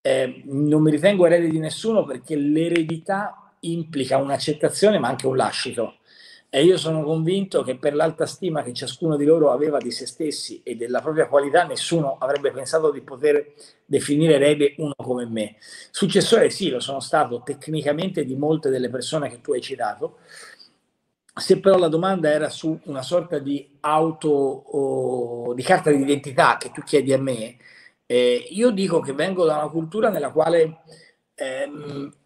eh, non mi ritengo erede di nessuno perché l'eredità implica un'accettazione ma anche un lascito e io sono convinto che per l'alta stima che ciascuno di loro aveva di se stessi e della propria qualità, nessuno avrebbe pensato di poter definire erede uno come me. Successore sì, lo sono stato tecnicamente di molte delle persone che tu hai citato. Se però la domanda era su una sorta di auto o di carta di identità che tu chiedi a me, eh, io dico che vengo da una cultura nella quale eh,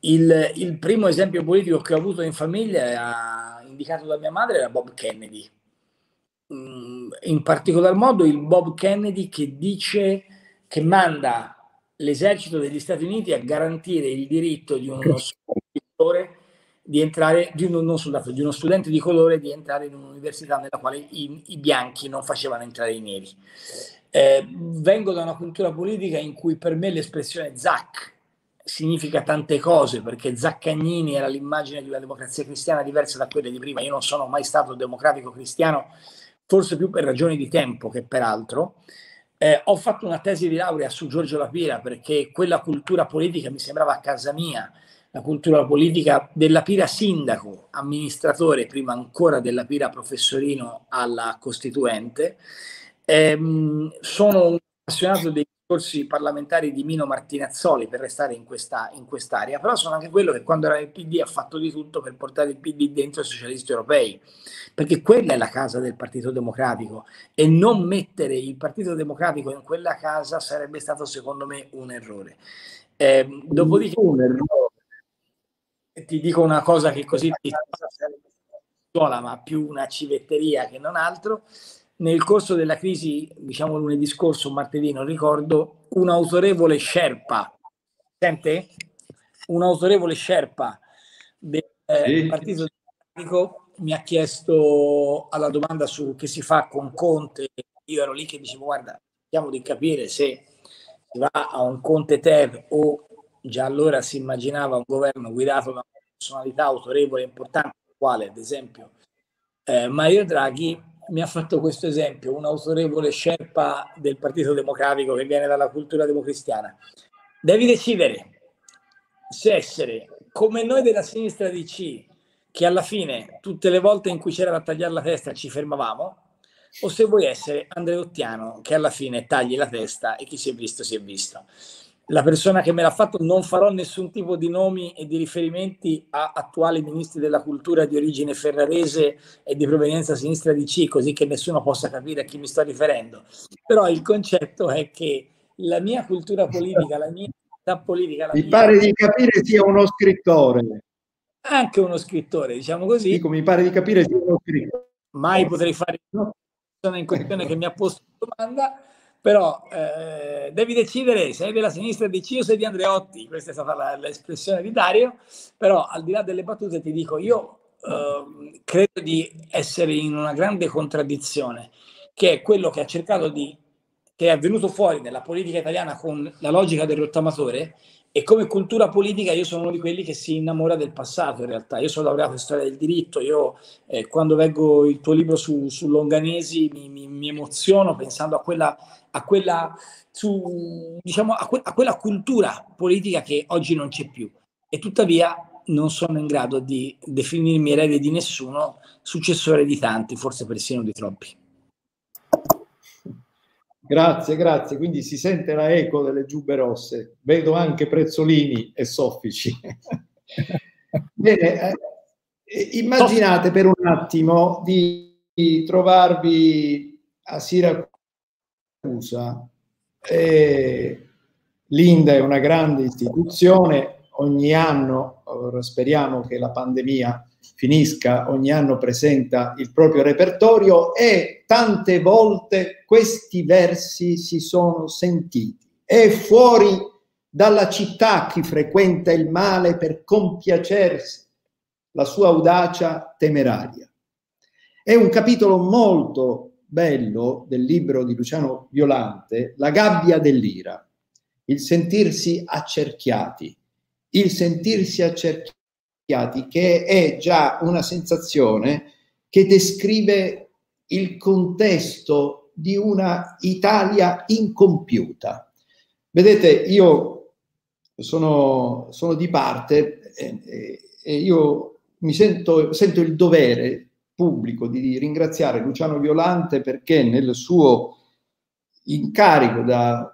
il, il, primo esempio politico che ho avuto in famiglia indicato da mia madre era Bob Kennedy. Mm, in particolar modo il Bob Kennedy che dice che manda l'esercito degli Stati Uniti a garantire il diritto di uno studente di entrare, di uno, soldato, di uno studente di colore di entrare in un'università nella quale i, i bianchi non facevano entrare i neri. Eh, vengo da una cultura politica in cui per me l'espressione ZAC significa tante cose perché Zaccagnini era l'immagine di una democrazia cristiana diversa da quelle di prima. Io non sono mai stato democratico cristiano, forse più per ragioni di tempo che per altro. Eh, ho fatto una tesi di laurea su Giorgio Lapira perché quella cultura politica mi sembrava a casa mia, la cultura politica della Pira sindaco, amministratore prima ancora della Pira professorino alla Costituente. Eh, sono un appassionato dei discorsi parlamentari di Mino Martinazzoli per restare in, questa, in quest'area, però sono anche quello che quando era nel PD ha fatto di tutto per portare il PD dentro i socialisti europei, perché quella è la casa del Partito Democratico e non mettere il Partito Democratico in quella casa sarebbe stato secondo me un errore. Eh, dopodiché un errore. ti dico una cosa che così ti scuola, ma più una civetteria che non altro nel corso della crisi, diciamo lunedì scorso, martedì, non ricordo, un autorevole Sherpa, sente? Un autorevole Sherpa del eh, sì. Partito Democratico mi ha chiesto alla domanda su che si fa con Conte, io ero lì che dicevo guarda, cerchiamo di capire se si va a un Conte Ter o già allora si immaginava un governo guidato da una personalità autorevole e importante, quale ad esempio eh, Mario Draghi, mi ha fatto questo esempio, un autorevole scerpa del Partito Democratico che viene dalla cultura democristiana. Devi decidere se essere come noi della sinistra DC, che alla fine tutte le volte in cui c'era da tagliare la testa ci fermavamo, o se vuoi essere Andreottiano, che alla fine tagli la testa e chi si è visto si è visto. La persona che me l'ha fatto non farò nessun tipo di nomi e di riferimenti a attuali ministri della cultura di origine ferrarese e di provenienza sinistra di C, così che nessuno possa capire a chi mi sto riferendo. Però il concetto è che la mia cultura politica, la mia politica... La mi mia... pare di capire sia uno scrittore. Anche uno scrittore, diciamo così. Dico, mi pare di capire sia uno scrittore. Mai potrei fare una persona in questione che mi ha posto domanda, però eh, devi decidere se sei della sinistra di C o sei di Andreotti, questa è stata la, l'espressione di Dario, però al di là delle battute ti dico, io eh, credo di essere in una grande contraddizione, che è quello che ha cercato di che è venuto fuori nella politica italiana con la logica del rottamatore e come cultura politica io sono uno di quelli che si innamora del passato in realtà. Io sono laureato in storia del diritto, io eh, quando leggo il tuo libro su, su Longanesi mi, mi, mi, emoziono pensando a quella, a quella, su, diciamo, a, que, a quella cultura politica che oggi non c'è più. E tuttavia non sono in grado di definirmi erede di nessuno, successore di tanti, forse persino di troppi. Grazie, grazie. Quindi si sente la eco delle giubbe rosse. Vedo anche prezzolini e soffici. Bene, eh, immaginate per un attimo di, di trovarvi a Siracusa. Eh, L'Inda è una grande istituzione, ogni anno, speriamo che la pandemia finisca, ogni anno presenta il proprio repertorio e tante volte questi versi si sono sentiti. È fuori dalla città chi frequenta il male per compiacersi, la sua audacia temeraria. È un capitolo molto bello del libro di Luciano Violante, La gabbia dell'ira, il sentirsi accerchiati, il sentirsi accerchiati che è già una sensazione che descrive il contesto di una Italia incompiuta. Vedete, io sono, sono di parte e, e io mi sento, sento il dovere pubblico di ringraziare Luciano Violante perché nel suo incarico da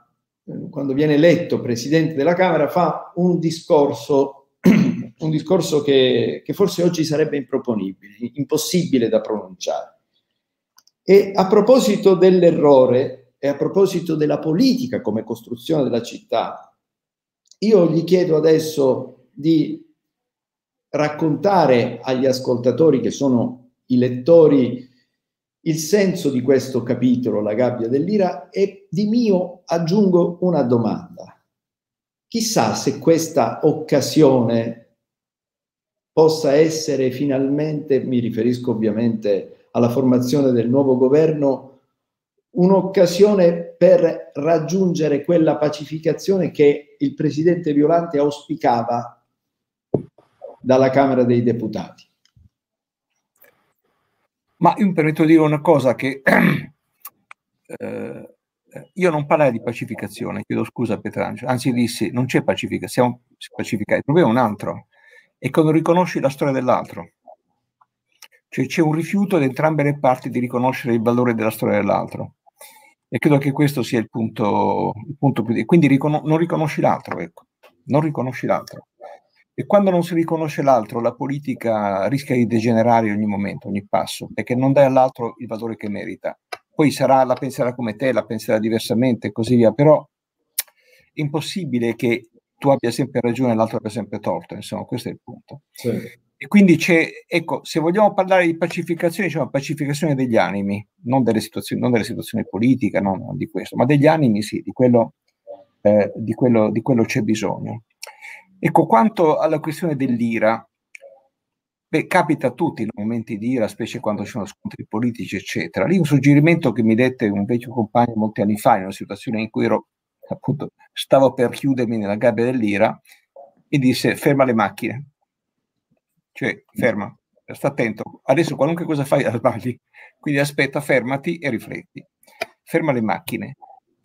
quando viene eletto presidente della Camera fa un discorso un discorso che, che forse oggi sarebbe improponibile, impossibile da pronunciare. E a proposito dell'errore e a proposito della politica come costruzione della città, io gli chiedo adesso di raccontare agli ascoltatori che sono i lettori il senso di questo capitolo, la gabbia dell'ira, e di mio aggiungo una domanda. Chissà se questa occasione possa essere finalmente, mi riferisco ovviamente alla formazione del nuovo governo, un'occasione per raggiungere quella pacificazione che il presidente Violante auspicava dalla Camera dei Deputati. Ma io mi permetto di dire una cosa che eh, io non parlai di pacificazione, chiedo scusa a Petrangelo, anzi dissi non c'è pacificazione, siamo pacificati, il problema è un altro è quando riconosci la storia dell'altro. Cioè c'è un rifiuto da entrambe le parti di riconoscere il valore della storia dell'altro. E credo che questo sia il punto, il punto più... Quindi riconos- non riconosci l'altro, ecco. Non riconosci l'altro. E quando non si riconosce l'altro, la politica rischia di degenerare ogni momento, ogni passo, perché non dai all'altro il valore che merita. Poi sarà, la penserà come te, la penserà diversamente e così via, però è impossibile che tu abbia sempre ragione e l'altro abbia sempre torto, insomma, questo è il punto. Sì. E quindi c'è, ecco, se vogliamo parlare di pacificazione, diciamo pacificazione degli animi, non delle situazioni, non delle situazioni politiche, non, non di questo, ma degli animi sì, di quello, eh, di quello, di quello c'è bisogno. Ecco, quanto alla questione dell'ira, beh, capita a tutti in momenti di ira, specie quando ci sono scontri politici, eccetera. Lì un suggerimento che mi dette un vecchio compagno molti anni fa, in una situazione in cui ero appunto stavo per chiudermi nella gabbia dell'ira e disse ferma le macchine. Cioè, ferma, sta attento, adesso qualunque cosa fai sbagli, quindi aspetta, fermati e rifletti. Ferma le macchine.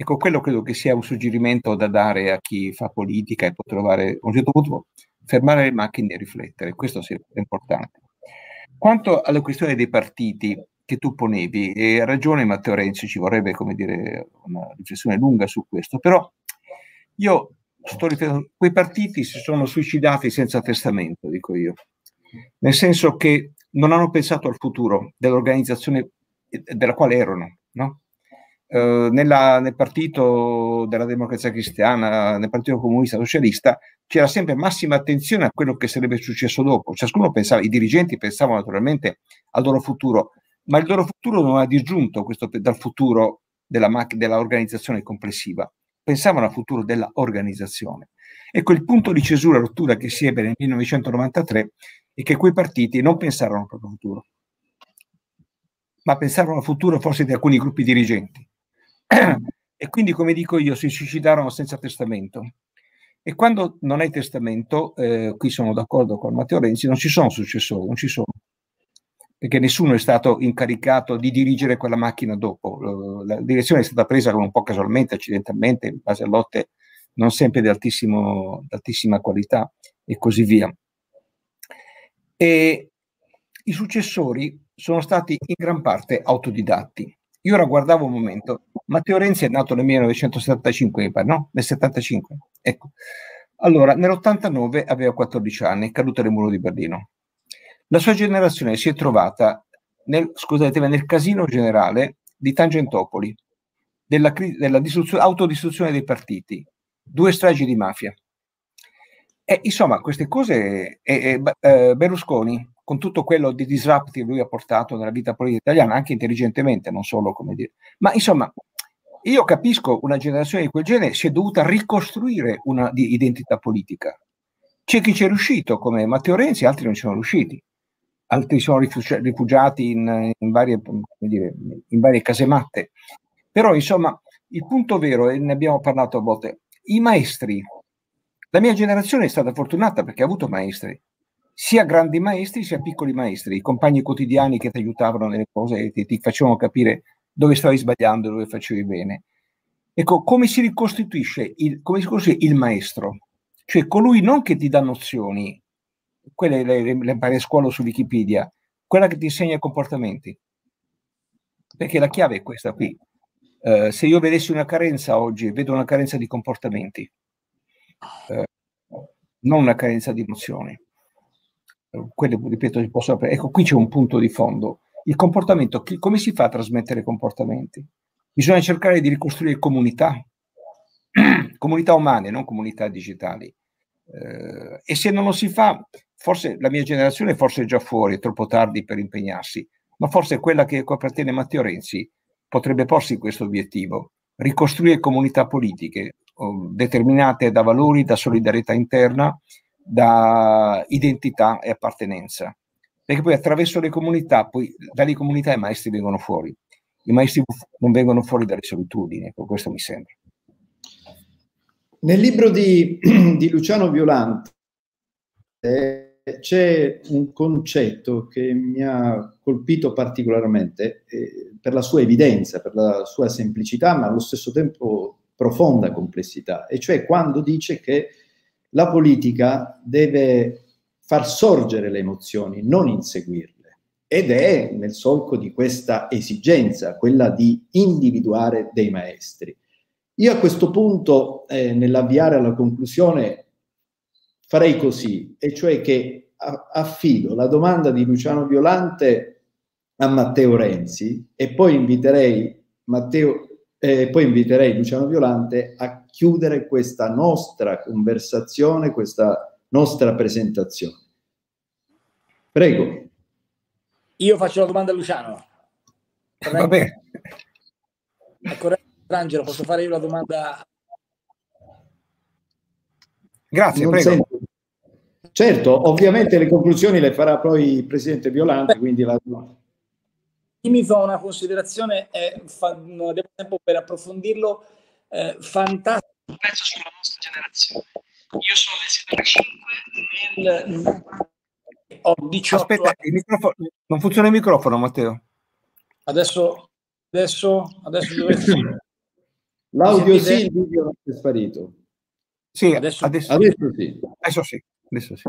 Ecco, quello credo che sia un suggerimento da dare a chi fa politica e può trovare, a un certo punto, fermare le macchine e riflettere, questo è importante. Quanto alla questione dei partiti che tu ponevi, e ha ragione Matteo Renzi, ci vorrebbe, come dire, una riflessione lunga su questo, però io sto riflettendo, quei partiti si sono suicidati senza testamento, dico io, nel senso che non hanno pensato al futuro dell'organizzazione della quale erano, no? Eh, nella, nel partito della democrazia cristiana, nel partito comunista socialista, c'era sempre massima attenzione a quello che sarebbe successo dopo. Ciascuno pensava, i dirigenti pensavano naturalmente al loro futuro, ma il loro futuro non ha disgiunto questo, dal futuro dell'organizzazione complessiva. Pensavano al futuro dell'organizzazione. Ecco il punto di cesura rottura che si ebbe nel 1993 è che quei partiti non pensarono al proprio futuro, ma pensarono al futuro forse di alcuni gruppi dirigenti e quindi, come dico io, si suicidarono senza testamento. E quando non hai testamento, eh, qui sono d'accordo con Matteo Renzi, non ci sono successori, non ci sono. Perché nessuno è stato incaricato di dirigere quella macchina dopo. La direzione è stata presa un po' casualmente, accidentalmente, in base a lotte non sempre di, altissima qualità e così via. E i successori sono stati in gran parte autodidatti. Io ora guardavo un momento, Matteo Renzi è nato nel 1975, mi pare, no? Nel 75. Ecco. Allora, nell'89 aveva 14 anni, caduta nel muro di Berlino. La sua generazione si è trovata nel, scusate, nel casino generale di Tangentopoli, della, della autodistruzione dei partiti, due stragi di mafia. E insomma, queste cose, eh, eh, Berlusconi, con tutto quello di disruptive lui ha portato nella vita politica italiana, anche intelligentemente, non solo come dire. Ma insomma, io capisco una generazione di quel genere si è dovuta ricostruire una identità politica. C'è chi ci è riuscito, come Matteo Renzi, altri non ci sono riusciti. Altri sono rifugiati in, in, varie, dire, in varie casematte. Però, insomma, il punto vero, e ne abbiamo parlato a volte, i maestri, la mia generazione è stata fortunata perché ha avuto maestri, sia grandi maestri sia piccoli maestri, i compagni quotidiani che ti aiutavano nelle cose e ti, ti facevano capire dove stavi sbagliando e dove facevi bene. Ecco, come si ricostituisce il, come si ricostituisce il maestro? Cioè colui non che ti dà nozioni, quelle le, le, le impari a scuola su Wikipedia, quella che ti insegna i comportamenti. Perché la chiave è questa qui. Uh, se io vedessi una carenza oggi, vedo una carenza di comportamenti, uh, non una carenza di emozioni quelle, ripeto, si possono Ecco, qui c'è un punto di fondo. Il comportamento, come si fa a trasmettere comportamenti? Bisogna cercare di ricostruire comunità, comunità umane, non comunità digitali. Eh, e se non lo si fa, forse la mia generazione forse è già fuori, è troppo tardi per impegnarsi, ma forse quella che appartiene a Matteo Renzi potrebbe porsi questo obiettivo, ricostruire comunità politiche oh, determinate da valori, da solidarietà interna, da identità e appartenenza. Perché poi attraverso le comunità, poi dalle comunità i maestri vengono fuori. I maestri non vengono fuori dalle solitudini, ecco, questo mi sembra. Nel libro di, di Luciano Violante eh, c'è un concetto che mi ha colpito particolarmente eh, per la sua evidenza, per la sua semplicità, ma allo stesso tempo profonda complessità, e cioè quando dice che la politica deve far sorgere le emozioni, non inseguirle. Ed è nel solco di questa esigenza, quella di individuare dei maestri. Io a questo punto, eh, nell'avviare alla conclusione, farei così, e cioè che affido la domanda di Luciano Violante a Matteo Renzi e poi inviterei Matteo e poi inviterei Luciano Violante a chiudere questa nostra conversazione, questa nostra presentazione. Prego. Io faccio la domanda a Luciano. Va bene. Ecco, Angelo, posso fare io la domanda? Grazie, non prego. Sento. Certo, ovviamente le conclusioni le farà poi il Presidente Violante, quindi la mi fa una considerazione, eh, fa, non abbiamo tempo per approfondirlo, eh, fantastico un pezzo sulla nostra generazione. Io sono del 75, nel... ho 18 Aspetta, non funziona il microfono, Matteo. Adesso, adesso, adesso dovete... L'audio sì, il video è sparito. Sì, adesso, adesso, adesso sì. Adesso sì. Adesso sì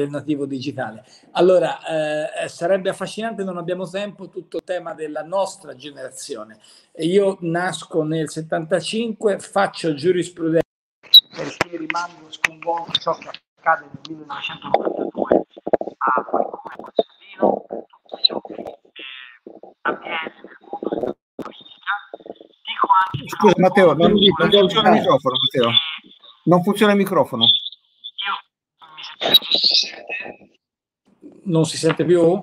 del nativo digitale. Allora, eh, sarebbe affascinante, non abbiamo tempo, tutto il tema della nostra generazione. Io nasco nel 75, faccio giurisprudenza perché rimango sconvolto ciò che accade nel 1992 a Borsellino, tutto ciò che eh, avviene nel mondo della politica. Dico anche... Scusa Matteo, non, non funziona il microfono, Matteo. Non funziona il microfono. Non si sente più?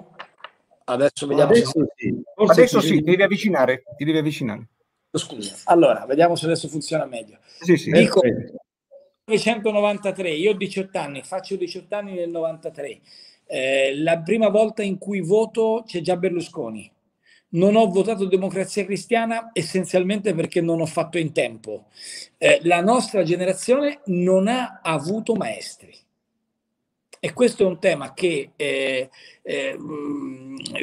Adesso vediamo. Adesso se... sì, adesso sì devi avvicinare. Ti devi avvicinare. Scusa. Allora, vediamo se adesso funziona meglio. Sì, sì. Dico 1993, io ho 18 anni, faccio 18 anni nel 93. Eh, la prima volta in cui voto c'è già Berlusconi. Non ho votato Democrazia Cristiana essenzialmente perché non ho fatto in tempo. Eh, la nostra generazione non ha avuto maestri e questo è un tema che eh, eh,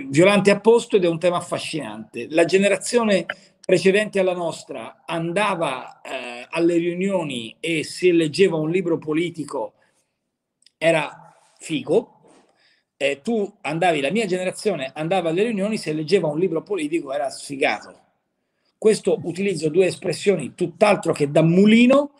Violante ha posto ed è un tema affascinante. La generazione precedente alla nostra andava eh, alle riunioni e se leggeva un libro politico era figo. Eh, tu andavi, la mia generazione andava alle riunioni, se leggeva un libro politico era sfigato. Questo utilizzo due espressioni tutt'altro che da mulino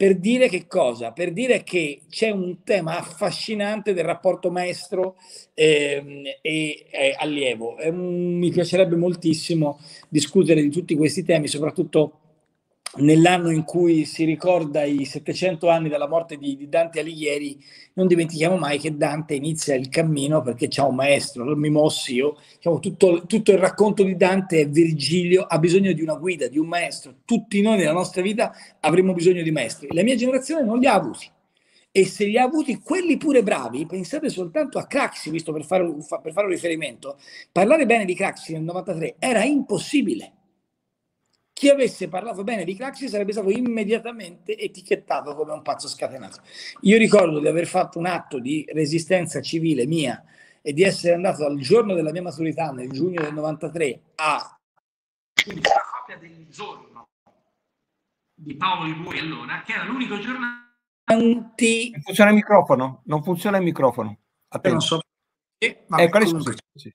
per dire che cosa? Per dire che c'è un tema affascinante del rapporto maestro ehm, e, e allievo. E, mi piacerebbe moltissimo discutere di tutti questi temi, soprattutto nell'anno in cui si ricorda i 700 anni dalla morte di, di, Dante Alighieri, non dimentichiamo mai che Dante inizia il cammino perché c'è un maestro, non mi mossi io, diciamo, tutto, tutto, il racconto di Dante è Virgilio, ha bisogno di una guida, di un maestro, tutti noi nella nostra vita avremo bisogno di maestri, la mia generazione non li ha avuti. E se li ha avuti quelli pure bravi, pensate soltanto a Craxi, visto per fare, per fare un riferimento, parlare bene di Craxi nel 93 era impossibile chi avesse parlato bene di Craxi sarebbe stato immediatamente etichettato come un pazzo scatenato. Io ricordo di aver fatto un atto di resistenza civile mia e di essere andato al giorno della mia maturità, nel giugno del 93, a una copia del giorno di Paolo Liburi allora, che era l'unico giornale non funziona il microfono, non funziona il microfono. Attento. Non so. Eh, ecco, adesso sì.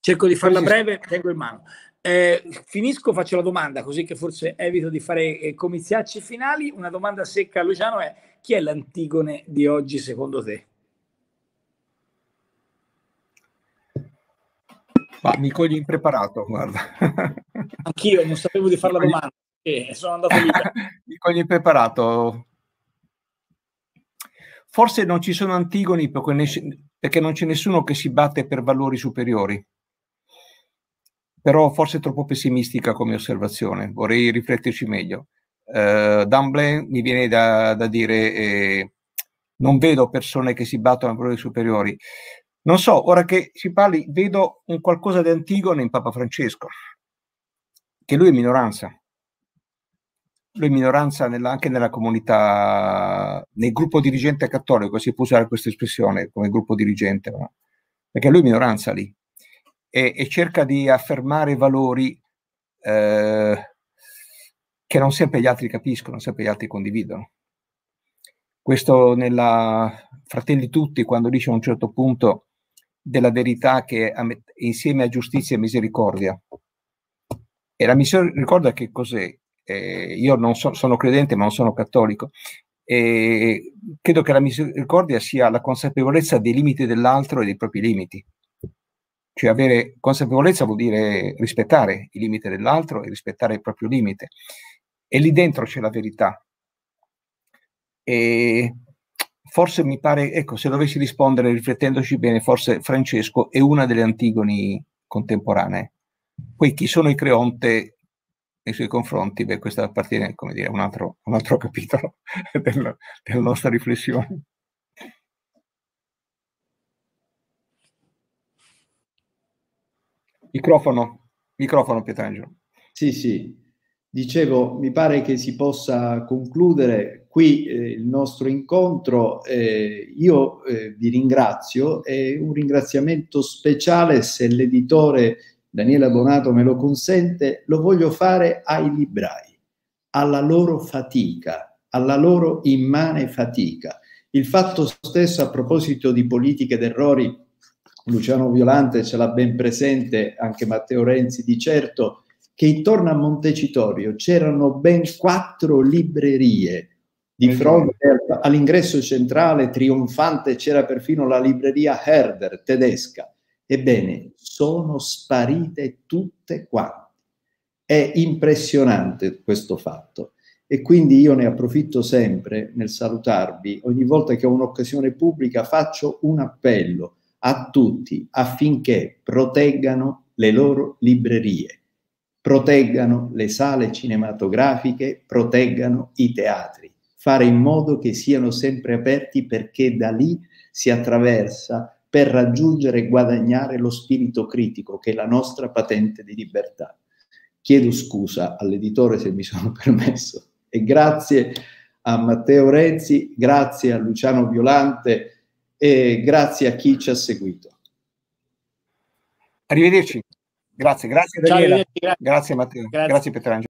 Cerco di farla breve, tengo in mano. Eh, finisco, faccio la domanda, così che forse evito di fare eh, comiziacci finali. Una domanda secca a Luciano è: chi è l'Antigone di oggi secondo te? Ma mi cogli impreparato, guarda. Anch'io non sapevo di fare la domanda e sono andato lì. mi cogli impreparato. Forse non ci sono Antigoni perché non c'è nessuno che si batte per valori superiori però forse troppo pessimistica come osservazione, vorrei rifletterci meglio. Uh, Dan mi viene da, da dire eh, non vedo persone che si battono a valori superiori. Non so, ora che si parli, vedo un qualcosa di Antigone in Papa Francesco, che lui è minoranza. Lui è minoranza nella, anche nella comunità, nel gruppo dirigente cattolico, si può usare questa espressione come gruppo dirigente, no? perché lui è minoranza lì e, e cerca di affermare valori eh, che non sempre gli altri capiscono, non sempre gli altri condividono. Questo nella Fratelli Tutti, quando dice a un certo punto della verità che insieme a giustizia e misericordia. E la misericordia che cos'è? Eh, io non so, sono credente ma non sono cattolico e credo che la misericordia sia la consapevolezza dei limiti dell'altro e dei propri limiti. Cioè avere consapevolezza vuol dire rispettare i limiti dell'altro e rispettare il proprio limite. E lì dentro c'è la verità. E forse mi pare, ecco, se dovessi rispondere riflettendoci bene, forse Francesco è una delle Antigoni contemporanee. Poi chi sono i Creonte nei suoi confronti, beh, questo appartiene, come dire, a un altro, un altro capitolo della, della nostra riflessione. Microfono, microfono Pietrangelo. Sì, sì. Dicevo, mi pare che si possa concludere qui eh, il nostro incontro. Eh, io eh, vi ringrazio e un ringraziamento speciale, se l'editore Daniela Bonato me lo consente, lo voglio fare ai librai, alla loro fatica, alla loro immane fatica. Il fatto stesso a proposito di politiche d'errori, Luciano Violante ce l'ha ben presente, anche Matteo Renzi di certo, che intorno a Montecitorio c'erano ben quattro librerie di fronte all'ingresso centrale trionfante c'era perfino la libreria Herder tedesca. Ebbene, sono sparite tutte quante. È impressionante questo fatto e quindi io ne approfitto sempre nel salutarvi. Ogni volta che ho un'occasione pubblica faccio un appello a tutti affinché proteggano le loro librerie proteggano le sale cinematografiche, proteggano i teatri, fare in modo che siano sempre aperti perché da lì si attraversa per raggiungere e guadagnare lo spirito critico che è la nostra patente di libertà. Chiedo scusa all'editore se mi sono permesso e grazie a Matteo Renzi, grazie a Luciano Violante e grazie a chi ci ha seguito. Arrivederci. Grazie, grazie Daniela. Grazie. grazie Matteo, grazie, grazie Petrangelo.